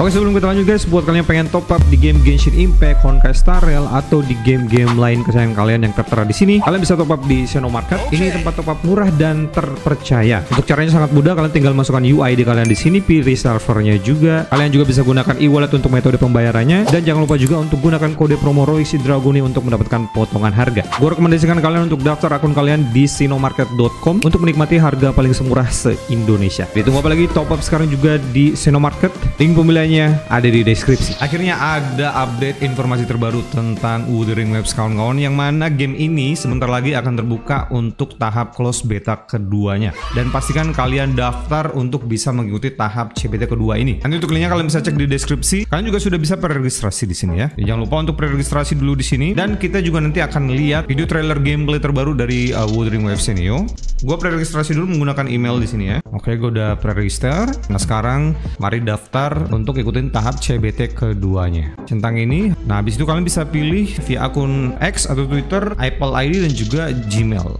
Oke sebelum kita lanjut guys, buat kalian yang pengen top up di game Genshin Impact, Honkai Star Rail atau di game-game lain kesayangan kalian yang tertera di sini, kalian bisa top up di Seno Market. Ini tempat top up murah dan terpercaya. Untuk caranya sangat mudah, kalian tinggal masukkan UID kalian di sini, pilih servernya juga. Kalian juga bisa gunakan e-wallet untuk metode pembayarannya dan jangan lupa juga untuk gunakan kode promo Roysi Draguni untuk mendapatkan potongan harga. Gue rekomendasikan kalian untuk daftar akun kalian di sinomarket.com untuk menikmati harga paling semurah se-Indonesia. Ditunggu apa lagi? Top up sekarang juga di Seno Market. Link pembeliannya ada di deskripsi. Akhirnya ada update informasi terbaru tentang Wuthering Waves kawan-kawan yang mana game ini sebentar lagi akan terbuka untuk tahap close beta keduanya. Dan pastikan kalian daftar untuk bisa mengikuti tahap CBT kedua ini. Nanti untuk linknya kalian bisa cek di deskripsi. Kalian juga sudah bisa preregistrasi di sini ya. Jangan lupa untuk preregistrasi dulu di sini dan kita juga nanti akan lihat video trailer gameplay terbaru dari uh, Wuthering Waves ini yo. Gue preregistrasi dulu menggunakan email di sini ya. Oke, gue udah preregister. Nah sekarang mari daftar untuk ikutin tahap CBT keduanya. Centang ini, nah habis itu kalian bisa pilih via akun X atau Twitter, Apple ID dan juga Gmail.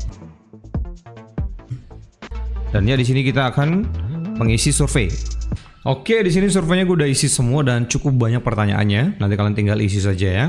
Dan ya di sini kita akan mengisi survei. Oke, di sini surveinya gue udah isi semua dan cukup banyak pertanyaannya. Nanti kalian tinggal isi saja ya.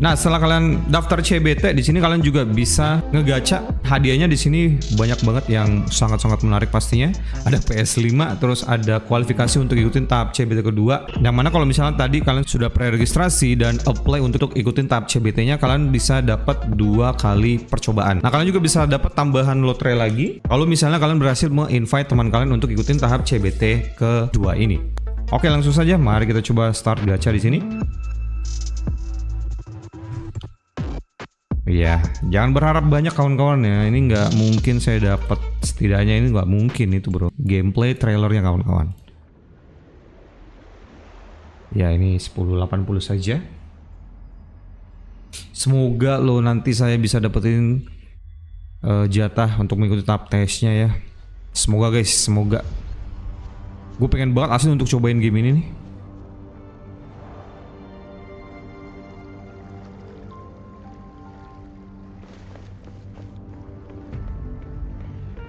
Nah, setelah kalian daftar CBT di sini kalian juga bisa ngegacha hadiahnya di sini banyak banget yang sangat-sangat menarik pastinya. Ada PS5 terus ada kualifikasi untuk ikutin tahap CBT kedua. Yang mana kalau misalnya tadi kalian sudah preregistrasi dan apply untuk ikutin tahap CBT-nya kalian bisa dapat dua kali percobaan. Nah, kalian juga bisa dapat tambahan lotre lagi kalau misalnya kalian berhasil me-invite teman kalian untuk ikutin tahap CBT kedua ini. Oke, langsung saja mari kita coba start gacha di sini. Iya, jangan berharap banyak kawan-kawan ya. Ini nggak mungkin saya dapat setidaknya ini nggak mungkin itu bro. Gameplay trailernya kawan-kawan. Ya ini 1080 saja. Semoga lo nanti saya bisa dapetin uh, jatah untuk mengikuti tahap tesnya ya. Semoga guys, semoga. Gue pengen banget asli untuk cobain game ini nih.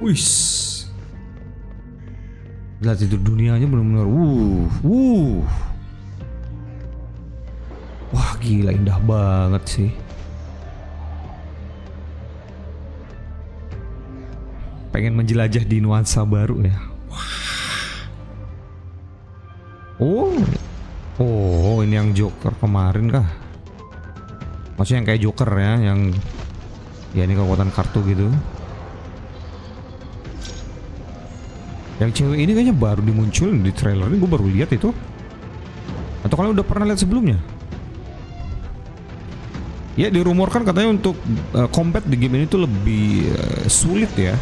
Wih. Lihat itu dunianya benar-benar wuh, wuh. Wah, gila indah banget sih. Pengen menjelajah di nuansa baru ya. Wah. Oh. Oh, ini yang Joker kemarin kah? Maksudnya yang kayak Joker ya, yang ya ini kekuatan kartu gitu. Yang cewek ini kayaknya baru dimunculin di trailer ini gue baru lihat itu. Atau kalian udah pernah lihat sebelumnya? Ya dirumorkan katanya untuk uh, combat di game ini tuh lebih uh, sulit ya.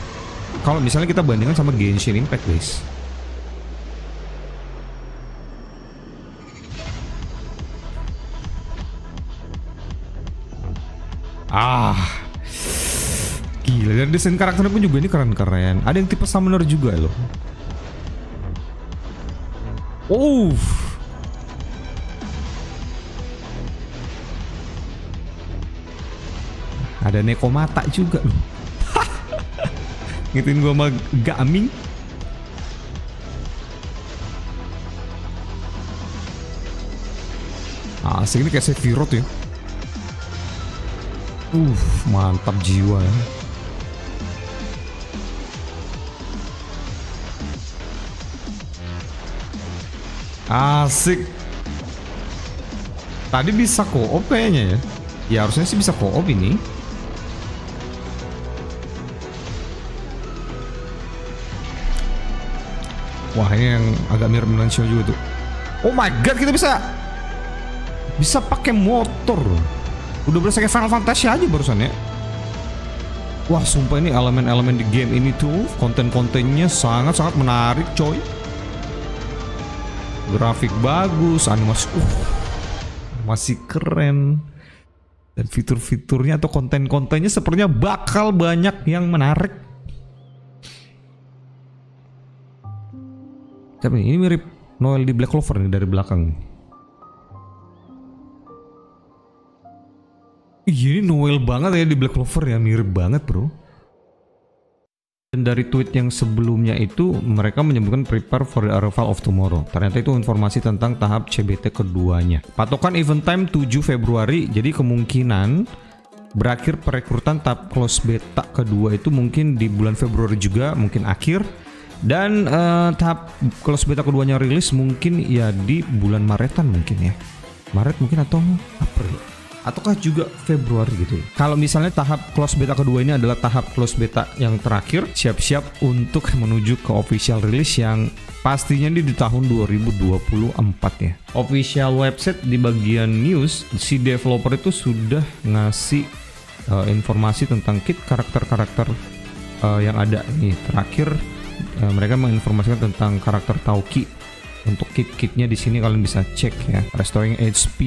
Kalau misalnya kita bandingkan sama Genshin Impact guys. Ah, Gila, dan desain karakternya pun juga ini keren-keren. Ada yang tipe summoner juga loh. Oh. Ada Neko Mata juga loh. Ngituin gua sama Gaming. Asik ini kayak Sephiroth ya. Uh, mantap jiwa ya. Asik. Tadi bisa co-op kayaknya ya. Ya harusnya sih bisa co-op ini. Wah ini yang agak mirip dengan show juga tuh. Oh my god kita bisa bisa pakai motor. Udah berasa kayak Final Fantasy aja barusan ya. Wah sumpah ini elemen-elemen di game ini tuh konten-kontennya sangat-sangat menarik coy grafik bagus, animasi uh, masih keren. Dan fitur-fiturnya atau konten-kontennya sepertinya bakal banyak yang menarik. Tapi ini mirip Noel di Black Clover nih dari belakang. Iya ini Noel banget ya di Black Clover ya, mirip banget bro. Dan dari tweet yang sebelumnya itu mereka menyebutkan prepare for the arrival of tomorrow. Ternyata itu informasi tentang tahap CBT keduanya. Patokan event time 7 Februari, jadi kemungkinan berakhir perekrutan tahap close beta kedua itu mungkin di bulan Februari juga, mungkin akhir. Dan uh, tahap close beta keduanya rilis mungkin ya di bulan Maretan mungkin ya. Maret mungkin atau April ataukah juga Februari gitu. Kalau misalnya tahap close beta kedua ini adalah tahap close beta yang terakhir, siap-siap untuk menuju ke official release yang pastinya di, di tahun 2024 ya. Official website di bagian news, si developer itu sudah ngasih uh, informasi tentang kit karakter-karakter uh, yang ada nih. Terakhir uh, mereka menginformasikan tentang karakter Tauki untuk kit-kitnya di sini kalian bisa cek ya restoring HP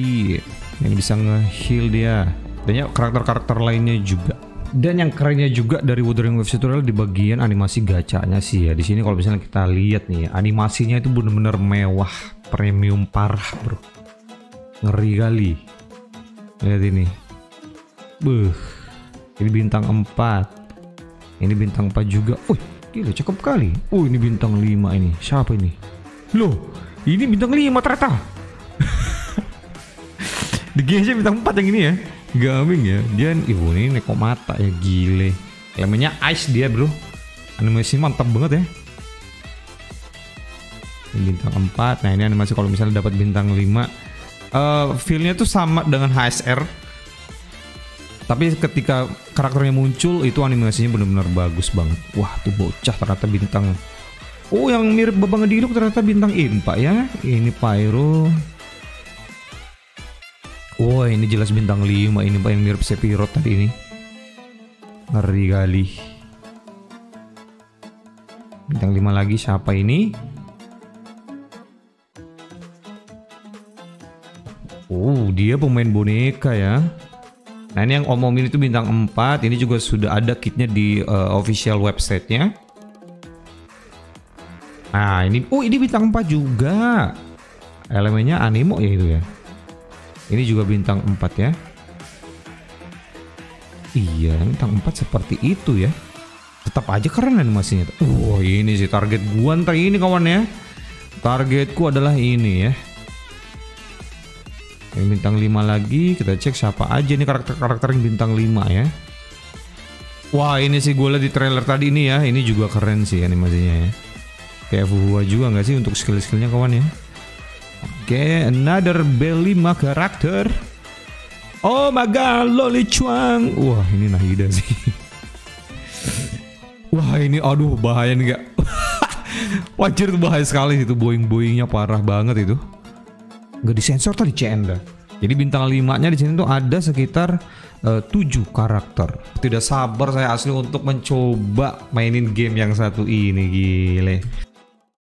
yang bisa nge-heal dia. Dan ya karakter-karakter lainnya juga. Dan yang kerennya juga dari Wuthering Waves Tutorial di bagian animasi gacanya sih ya. Di sini kalau misalnya kita lihat nih animasinya itu bener-bener mewah premium parah bro. Ngeri kali. Lihat ini. Buh, ini bintang 4 ini bintang 4 juga. Uh gila cakep kali. Uh ini bintang 5 ini. Siapa ini? Loh, ini bintang 5 ternyata. Di GC bintang 4 yang ini ya. Gaming ya. Dia ibu ini neko mata ya gile. Elemennya ice dia, Bro. Animasi mantap banget ya. Bintang 4. Nah, ini animasi kalau misalnya dapat bintang 5 uh, feelnya tuh sama dengan HSR tapi ketika karakternya muncul itu animasinya benar-benar bagus banget wah tuh bocah ternyata bintang Oh yang mirip Babang Ngediluk ternyata bintang Impa ya Ini Pyro Oh ini jelas bintang 5 Ini Pak yang mirip Sephiroth tadi ini. Ngeri kali. Bintang 5 lagi siapa ini? Oh dia pemain boneka ya. Nah ini yang omongin itu bintang 4 Ini juga sudah ada kitnya di uh, official websitenya. Nah ini, oh ini bintang 4 juga. Elemennya animo ya itu ya. Ini juga bintang 4 ya. Iya, bintang 4 seperti itu ya. Tetap aja keren animasinya. Wah, oh, ini sih target gua ntar ini kawan ya. Targetku adalah ini ya. Yang bintang 5 lagi, kita cek siapa aja nih karakter-karakter yang bintang 5 ya. Wah, ini sih gue liat di trailer tadi ini ya. Ini juga keren sih animasinya ya. Kayak Fuhua juga nggak sih untuk skill-skillnya kawan ya? Okay, another B5 karakter. Oh my god, Loli Chuang. Wah, ini Nahida sih. Wah, ini aduh bahaya nih gak? Wajir tuh bahaya sekali itu boeing-boeingnya parah banget itu. Gak disensor tadi CN dah. Jadi bintang 5-nya di sini tuh ada sekitar uh, 7 karakter. Tidak sabar saya asli untuk mencoba mainin game yang satu ini gile.